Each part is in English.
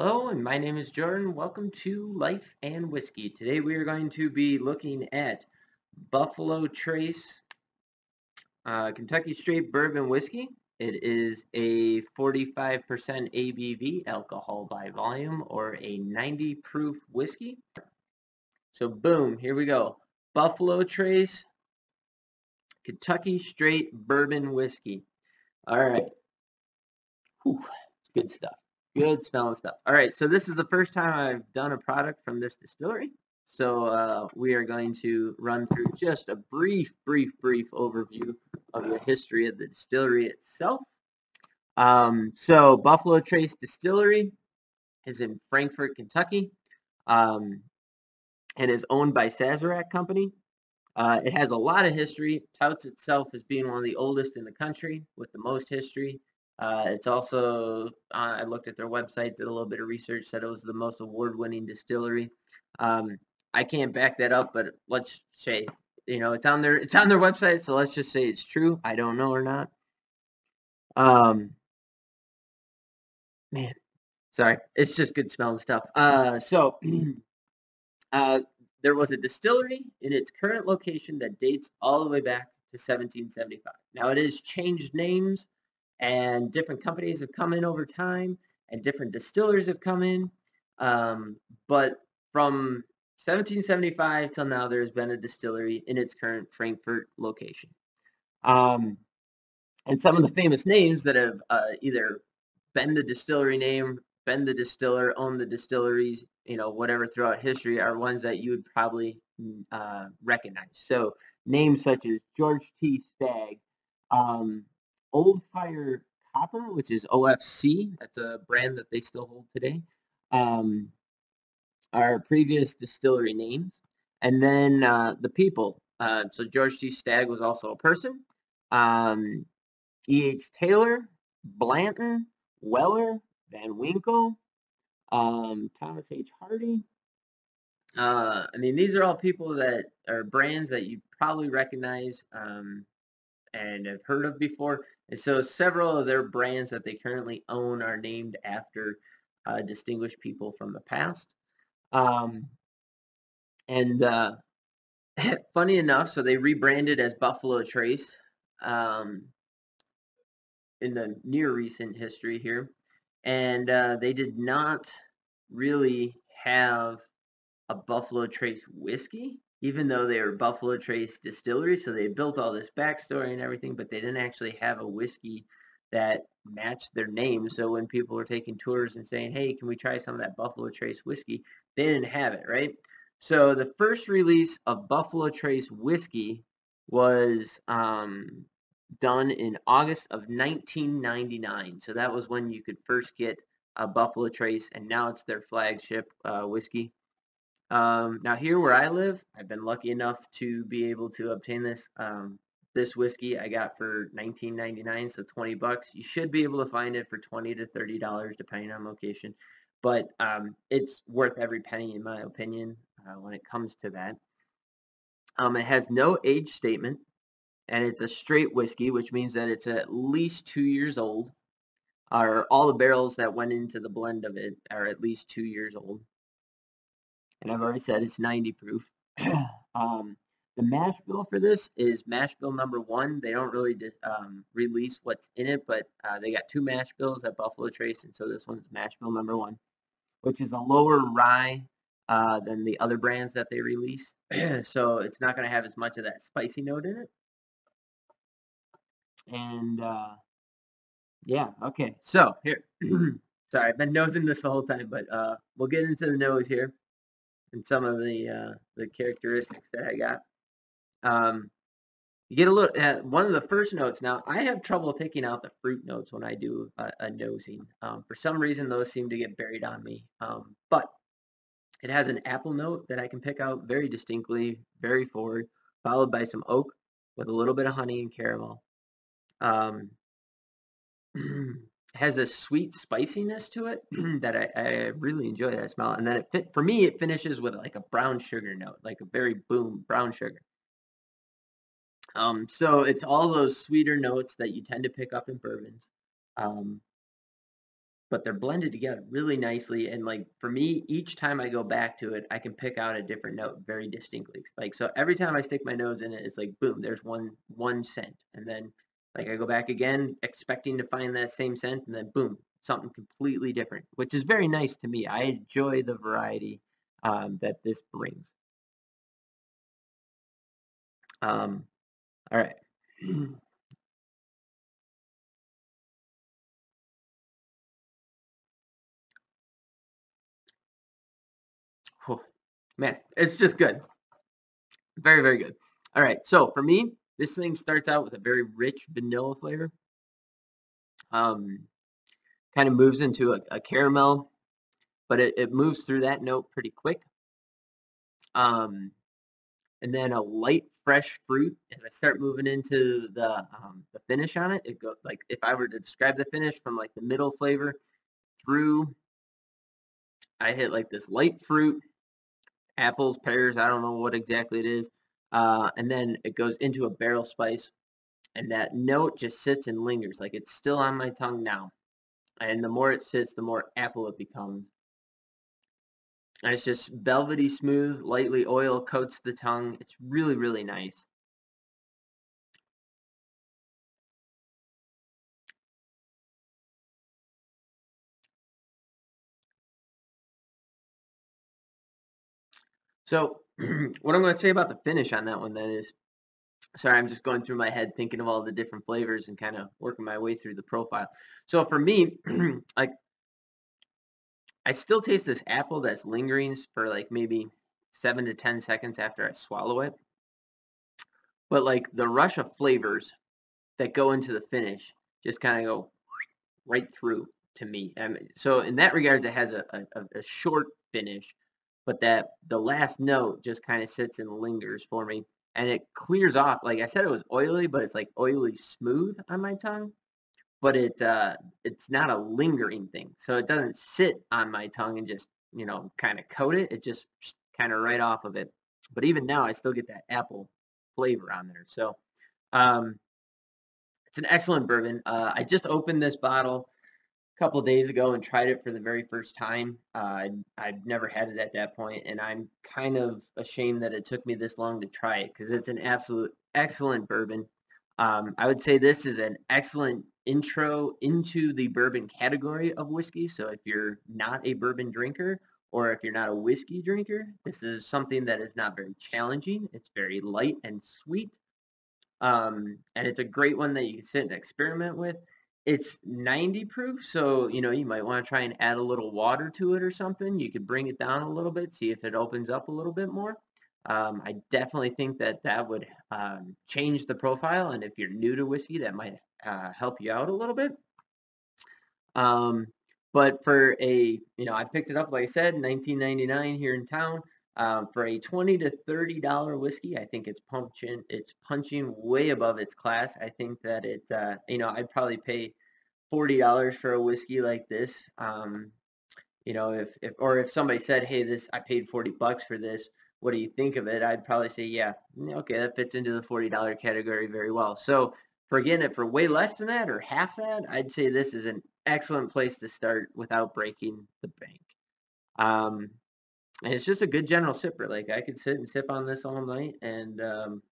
Hello, and my name is Jordan. Welcome to Life and Whiskey. Today we are going to be looking at Buffalo Trace uh, Kentucky Straight Bourbon Whiskey. It is a 45% ABV alcohol by volume or a 90 proof whiskey. So boom, here we go. Buffalo Trace Kentucky Straight Bourbon Whiskey. All right. Whew, good stuff. Good smelling stuff. All right, so this is the first time I've done a product from this distillery. So uh, we are going to run through just a brief, brief, brief overview of the history of the distillery itself. Um, so Buffalo Trace Distillery is in Frankfort, Kentucky, um, and is owned by Sazerac Company. Uh, it has a lot of history, touts itself as being one of the oldest in the country with the most history. Uh, it's also, uh, I looked at their website, did a little bit of research, said it was the most award-winning distillery. Um, I can't back that up, but let's say, you know, it's on their it's on their website, so let's just say it's true. I don't know or not. Um, man, sorry, it's just good smelling stuff. Uh, so, uh, there was a distillery in its current location that dates all the way back to 1775. Now it has changed names and different companies have come in over time and different distillers have come in. Um, but from 1775 till now, there's been a distillery in its current Frankfort location. Um, and some of the famous names that have uh, either been the distillery name, been the distiller, owned the distilleries, you know, whatever throughout history are ones that you would probably mm, uh, recognize. So names such as George T. Stagg, um, Old Fire Copper, which is OFC. That's a brand that they still hold today. Um, our previous distillery names. And then uh, the people. Uh, so George T. Stagg was also a person. Um, E.H. Taylor, Blanton, Weller, Van Winkle, um, Thomas H. Handy. Uh, I mean, these are all people that are brands that you probably recognize um, and have heard of before. And so several of their brands that they currently own are named after uh, distinguished people from the past. Um, and uh, funny enough, so they rebranded as Buffalo Trace um, in the near recent history here. And uh, they did not really have a Buffalo Trace whiskey even though they were Buffalo Trace distillery, so they built all this backstory and everything, but they didn't actually have a whiskey that matched their name. So when people were taking tours and saying, "Hey, can we try some of that Buffalo Trace whiskey?" they didn't have it, right? So the first release of Buffalo Trace whiskey was um, done in August of 1999. So that was when you could first get a Buffalo Trace, and now it's their flagship uh, whiskey. Um, now here where I live, I've been lucky enough to be able to obtain this um, this whiskey I got for 19.99, so 20 bucks. You should be able to find it for 20 to 30 dollars depending on location, but um, it's worth every penny in my opinion uh, when it comes to that. Um, it has no age statement, and it's a straight whiskey, which means that it's at least two years old. Or all the barrels that went into the blend of it are at least two years old and I've already said it's 90 proof. um, the mash bill for this is mash bill number one. They don't really um, release what's in it, but uh, they got two mash bills at Buffalo Trace, and so this one's mash bill number one, which is a lower rye uh, than the other brands that they release. so it's not going to have as much of that spicy note in it. And uh, yeah, okay. So here, sorry, I've been nosing this the whole time, but uh, we'll get into the nose here and some of the uh, the characteristics that I got. Um, you get a little uh, one of the first notes. Now I have trouble picking out the fruit notes when I do a, a nosing. Um, for some reason, those seem to get buried on me. Um, but it has an apple note that I can pick out very distinctly, very forward, followed by some oak with a little bit of honey and caramel. Has a sweet spiciness to it that I, I, really enjoy that smell. And then it fit for me, it finishes with like a brown sugar note, like a very boom brown sugar. Um, so it's all those sweeter notes that you tend to pick up in bourbons. Um, but they're blended together really nicely. And like for me, each time I go back to it, I can pick out a different note very distinctly. Like so, every time I stick my nose in it, it's like boom, there's one one scent, and then like I go back again, expecting to find that same scent, and then boom, something completely different, which is very nice to me. I enjoy the variety um, that this brings. Um, all right. man, it's just good. Very, very good. All right, so for me, this thing starts out with a very rich vanilla flavor. Um, kind of moves into a, a caramel, but it, it moves through that note pretty quick. Um, and then a light fresh fruit. As I start moving into the um, the finish on it, it goes like if I were to describe the finish from like the middle flavor through, I hit like this light fruit, apples, pears. I don't know what exactly it is, uh, and then it goes into a barrel spice, and that note just sits and lingers like it's still on my tongue now. And the more it sits, the more apple it becomes. And it's just velvety smooth, lightly oil coats the tongue. It's really, really nice. So what I'm going to say about the finish on that one then is, sorry, I'm just going through my head thinking of all the different flavors and kind of working my way through the profile. So for me, like I still taste this apple that's lingering for like maybe seven to 10 seconds after I swallow it. But like the rush of flavors that go into the finish just kind of go right through to me. so in that regards, it has a, a, a short finish, but that the last note just kind of sits and lingers for me. And it clears off. Like I said, it was oily, but it's like oily smooth on my tongue but it uh, it's not a lingering thing. So it doesn't sit on my tongue and just you know kind of coat it. It just kind of right off of it. But even now, I still get that apple flavor on there. So um, it's an excellent bourbon. Uh, I just opened this bottle couple days ago and tried it for the very first time. Uh, I'd never had it at that point, and I'm kind of ashamed that it took me this long to try it because it's an absolute excellent bourbon. Um, I would say this is an excellent intro into the bourbon category of whiskey. So if you're not a bourbon drinker or if you're not a whiskey drinker, this is something that is not very challenging. It's very light and sweet. Um, and it's a great one that you can sit and experiment with. It's 90 proof, so you know you might want to try and add a little water to it or something. You could bring it down a little bit, see if it opens up a little bit more. Um, I definitely think that that would um, change the profile, and if you're new to whiskey, that might uh, help you out a little bit. Um, but for a, you know, I picked it up, like I said, 19.99 here in town. Um, for a 20 to 30 dollar whiskey, I think it's punching, it's punching way above its class. I think that it, uh, you know, I'd probably pay 40 dollars for a whiskey like this. Um, you know, if, if, or if somebody said, hey, this, I paid 40 bucks for this, what do you think of it? I'd probably say, yeah, okay, that fits into the $40 category very well. So for getting it for way less than that or half that, I'd say this is an excellent place to start without breaking the bank. Um, and it's just a good general sipper. Like I could sit and sip on this all night, and um,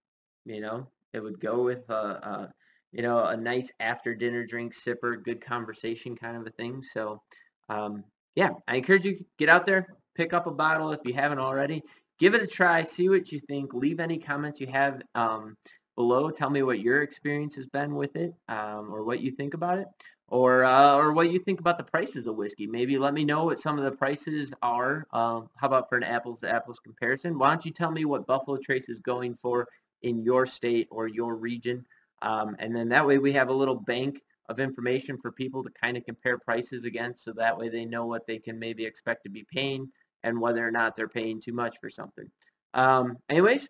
you know, it would go with a, a, you know a nice after dinner drink sipper, good conversation kind of a thing. So um, yeah, I encourage you get out there, pick up a bottle if you haven't already. Give it a try, see what you think. Leave any comments you have. Um, below. Tell me what your experience has been with it um, or what you think about it or uh, or what you think about the prices of whiskey. Maybe let me know what some of the prices are. Um, how about for an apples to apples comparison? Why don't you tell me what Buffalo Trace is going for in your state or your region? Um, and then that way we have a little bank of information for people to kind of compare prices against so that way they know what they can maybe expect to be paying and whether or not they're paying too much for something. Um, anyways,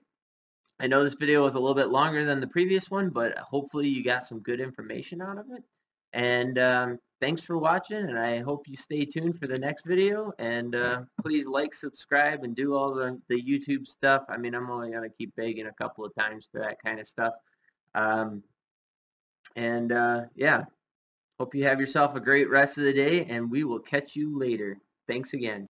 I know this video was a little bit longer than the previous one, but hopefully you got some good information out of it. And um, thanks for watching, and I hope you stay tuned for the next video. And uh, please like, subscribe, and do all the, the YouTube stuff. I mean, I'm only going to keep begging a couple of times for that kind of stuff. Um, and uh, yeah, Hope you have yourself a great rest of the day, and we will catch you later. Thanks again.